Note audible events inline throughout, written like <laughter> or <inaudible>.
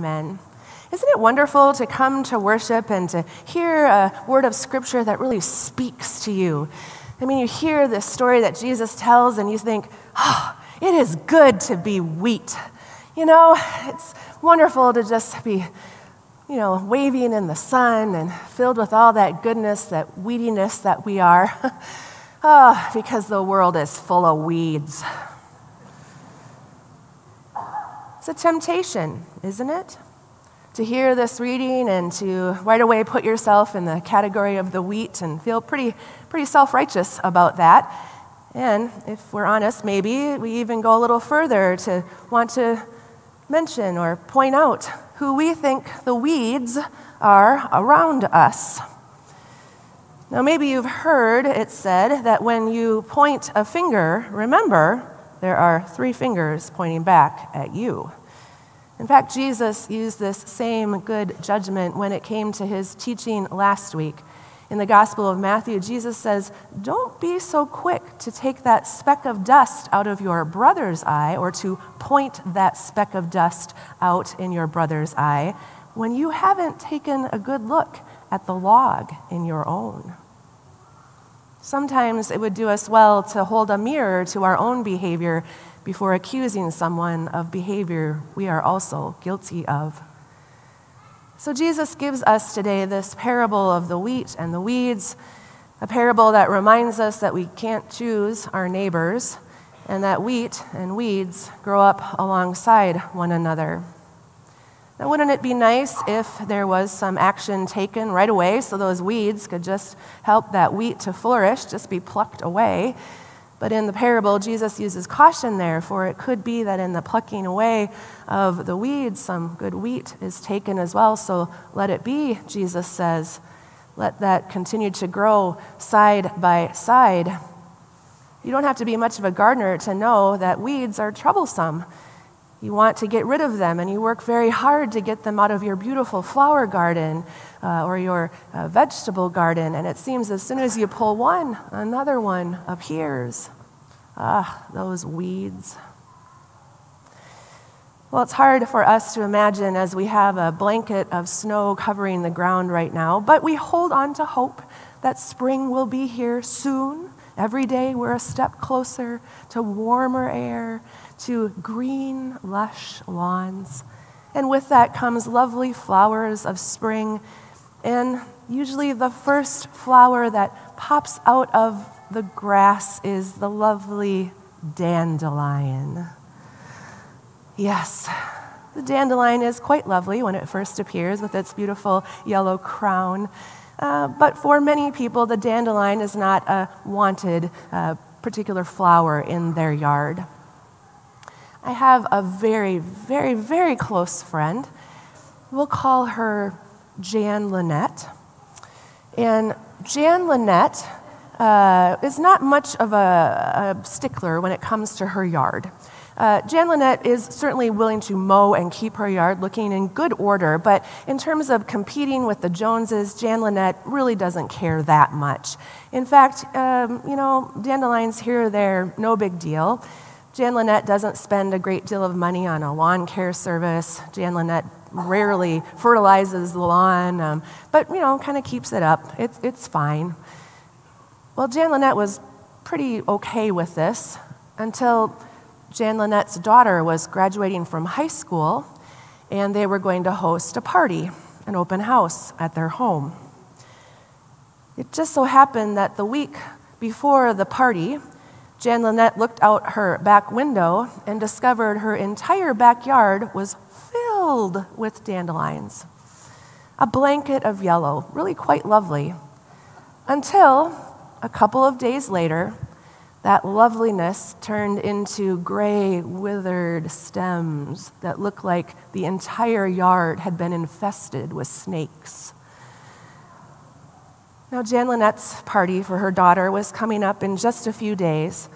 Amen. Isn't it wonderful to come to worship and to hear a word of scripture that really speaks to you? I mean, you hear this story that Jesus tells and you think, oh, it is good to be wheat. You know, it's wonderful to just be, you know, waving in the sun and filled with all that goodness, that weediness that we are. oh, <laughs> because the world is full of weeds. A temptation, isn't it? To hear this reading and to right away put yourself in the category of the wheat and feel pretty, pretty self righteous about that. And if we're honest, maybe we even go a little further to want to mention or point out who we think the weeds are around us. Now, maybe you've heard it said that when you point a finger, remember there are three fingers pointing back at you. In fact, Jesus used this same good judgment when it came to his teaching last week. In the Gospel of Matthew, Jesus says, Don't be so quick to take that speck of dust out of your brother's eye or to point that speck of dust out in your brother's eye when you haven't taken a good look at the log in your own. Sometimes it would do us well to hold a mirror to our own behavior before accusing someone of behavior we are also guilty of. So, Jesus gives us today this parable of the wheat and the weeds, a parable that reminds us that we can't choose our neighbors and that wheat and weeds grow up alongside one another. Now, wouldn't it be nice if there was some action taken right away so those weeds could just help that wheat to flourish, just be plucked away? But in the parable, Jesus uses caution there, for it could be that in the plucking away of the weeds, some good wheat is taken as well. So let it be, Jesus says. Let that continue to grow side by side. You don't have to be much of a gardener to know that weeds are troublesome. You want to get rid of them, and you work very hard to get them out of your beautiful flower garden uh, or your uh, vegetable garden. And it seems as soon as you pull one, another one appears. Ah, those weeds. Well, it's hard for us to imagine as we have a blanket of snow covering the ground right now, but we hold on to hope that spring will be here soon. Every day we're a step closer to warmer air to green, lush lawns. And with that comes lovely flowers of spring. And usually, the first flower that pops out of the grass is the lovely dandelion. Yes, the dandelion is quite lovely when it first appears with its beautiful yellow crown. Uh, but for many people, the dandelion is not a wanted uh, particular flower in their yard. I have a very, very, very close friend. We'll call her Jan Lynette. And Jan Lynette uh, is not much of a, a, stickler when it comes to her yard. Uh, Jan Lynette is certainly willing to mow and keep her yard looking in good order, but in terms of competing with the Joneses, Jan Lynette really doesn't care that much. In fact, um, you know, dandelions here or there, no big deal. Jan Lynette doesn't spend a great deal of money on a lawn care service. Jan Lynette rarely fertilizes the lawn, um, but you know, kind of keeps it up. It's, it's fine. Well, Jan Lynette was pretty okay with this until Jan Lynette's daughter was graduating from high school and they were going to host a party, an open house at their home. It just so happened that the week before the party, Jan Lynette looked out her back window and discovered her entire backyard was filled with dandelions. A blanket of yellow, really quite lovely. Until a couple of days later, that loveliness turned into gray, withered stems that looked like the entire yard had been infested with snakes. Now, Jan Lynette's party for her daughter was coming up in just a few days.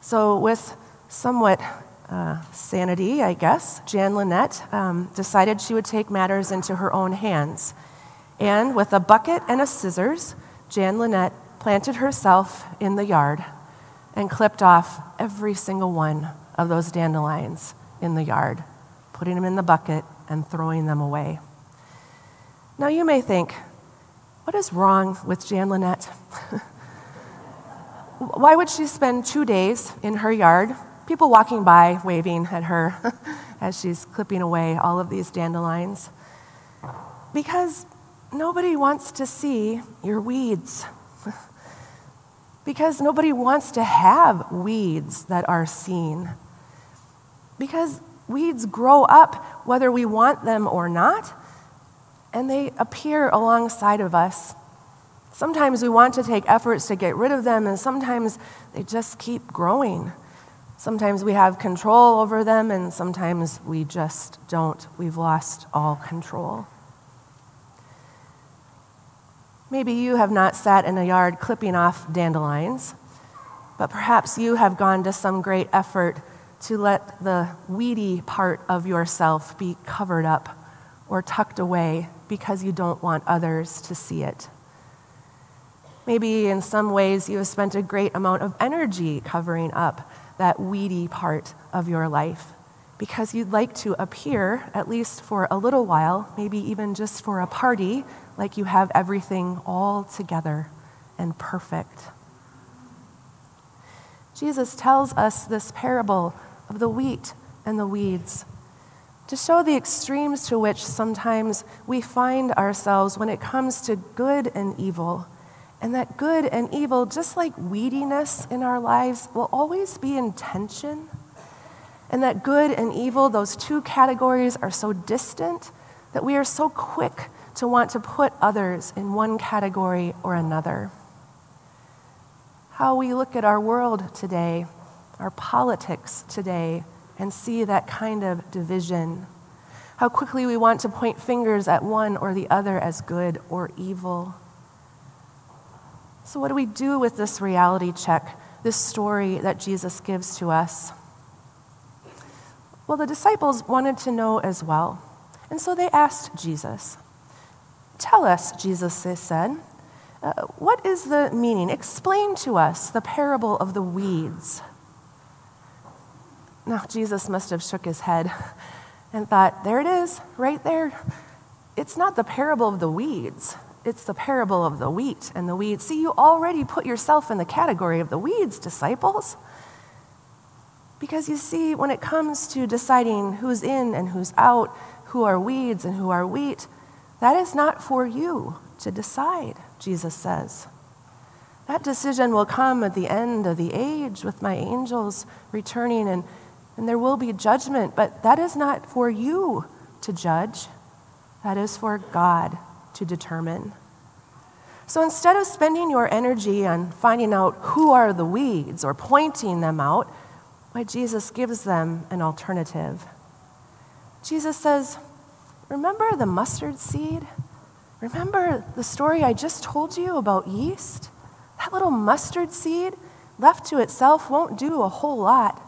So, with somewhat uh, sanity, I guess, Jan Lynette um, decided she would take matters into her own hands. And with a bucket and a scissors, Jan Lynette planted herself in the yard and clipped off every single one of those dandelions in the yard, putting them in the bucket and throwing them away. Now, you may think, what is wrong with Jan Lynette? <laughs> Why would she spend two days in her yard, people walking by waving at her <laughs> as she's clipping away all of these dandelions? Because nobody wants to see your weeds. <laughs> because nobody wants to have weeds that are seen. Because weeds grow up whether we want them or not, and they appear alongside of us. Sometimes we want to take efforts to get rid of them, and sometimes they just keep growing. Sometimes we have control over them, and sometimes we just don't. We've lost all control. Maybe you have not sat in a yard clipping off dandelions, but perhaps you have gone to some great effort to let the weedy part of yourself be covered up or tucked away because you don't want others to see it. Maybe in some ways you have spent a great amount of energy covering up that weedy part of your life because you'd like to appear, at least for a little while, maybe even just for a party, like you have everything all together and perfect. Jesus tells us this parable of the wheat and the weeds to show the extremes to which sometimes we find ourselves when it comes to good and evil. And that good and evil, just like weediness in our lives, will always be in tension. And that good and evil, those two categories, are so distant that we are so quick to want to put others in one category or another. How we look at our world today, our politics today, and see that kind of division. How quickly we want to point fingers at one or the other as good or evil. So, what do we do with this reality check, this story that Jesus gives to us? Well, the disciples wanted to know as well. And so they asked Jesus, Tell us, Jesus they said, uh, what is the meaning? Explain to us the parable of the weeds. Now, Jesus must have shook his head <laughs> and thought, there it is, right there. It's not the parable of the weeds, it's the parable of the wheat and the weeds. See, you already put yourself in the category of the weeds, disciples. Because you see, when it comes to deciding who's in and who's out, who are weeds and who are wheat, that is not for you to decide, Jesus says. That decision will come at the end of the age with my angels returning, and, and there will be judgment, but that is not for you to judge. That is for God to determine. So instead of spending your energy on finding out who are the weeds or pointing them out, why Jesus gives them an alternative. Jesus says, Remember the mustard seed? Remember the story I just told you about yeast? That little mustard seed, left to itself, won't do a whole lot,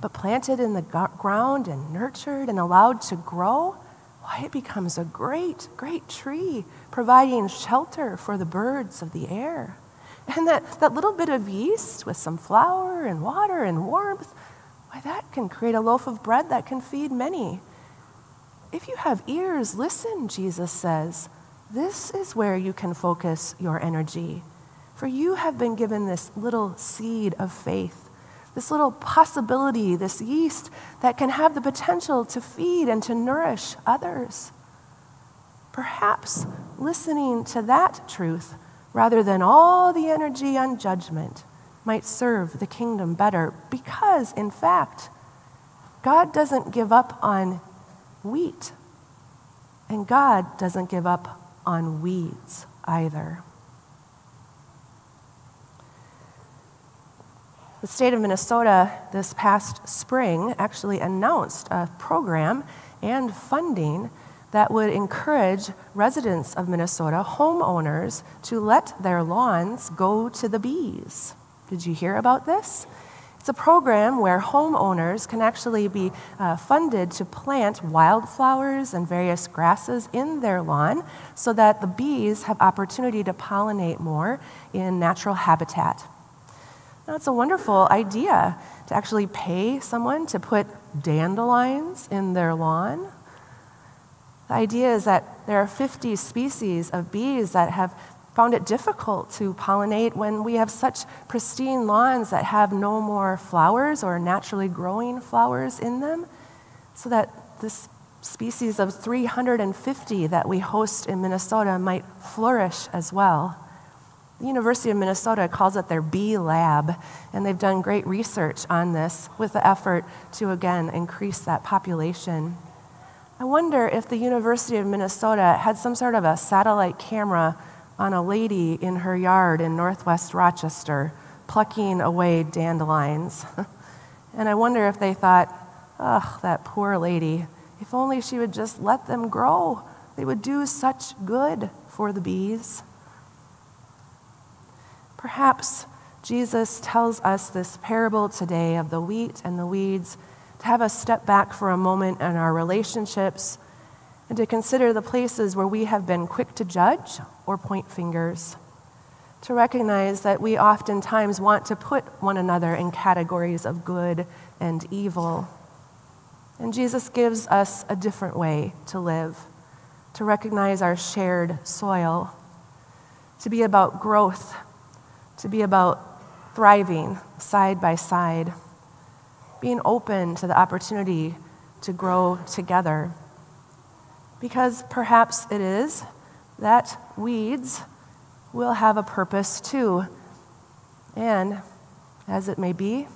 but planted in the ground and nurtured and allowed to grow, why, it becomes a great, great tree, providing shelter for the birds of the air. And that, that little bit of yeast with some flour and water and warmth, why, that can create a loaf of bread that can feed many. If you have ears, listen, Jesus says. This is where you can focus your energy. For you have been given this little seed of faith, this little possibility, this yeast that can have the potential to feed and to nourish others. Perhaps listening to that truth rather than all the energy on judgment might serve the kingdom better because, in fact, God doesn't give up on wheat. And God doesn't give up on weeds either. The state of Minnesota this past spring actually announced a program and funding that would encourage residents of Minnesota, homeowners, to let their lawns go to the bees. Did you hear about this? It's a program where homeowners can actually be uh, funded to plant wildflowers and various grasses in their lawn so that the bees have opportunity to pollinate more in natural habitat. Now, it's a wonderful idea to actually pay someone to put dandelions in their lawn. The idea is that there are 50 species of bees that have found it difficult to pollinate when we have such pristine lawns that have no more flowers or naturally growing flowers in them. So that this species of 350 that we host in Minnesota might flourish as well. The University of Minnesota calls it their bee lab, and they've done great research on this with the effort to again increase that population. I wonder if the University of Minnesota had some sort of a satellite camera on a lady in her yard in northwest Rochester plucking away dandelions. <laughs> and I wonder if they thought, ugh, that poor lady, if only she would just let them grow, they would do such good for the bees. Perhaps Jesus tells us this parable today of the wheat and the weeds to have us step back for a moment in our relationships and to consider the places where we have been quick to judge or point fingers. To recognize that we oftentimes want to put one another in categories of good and evil. And Jesus gives us a different way to live, to recognize our shared soil, to be about growth, to be about thriving side by side, being open to the opportunity to grow together. Because perhaps it is that weeds will have a purpose too. And as it may be,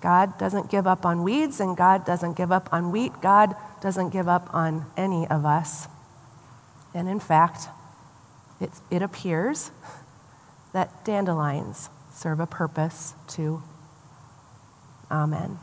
God doesn't give up on weeds and God doesn't give up on wheat. God doesn't give up on any of us. And in fact, it, it appears that dandelions serve a purpose too. Amen.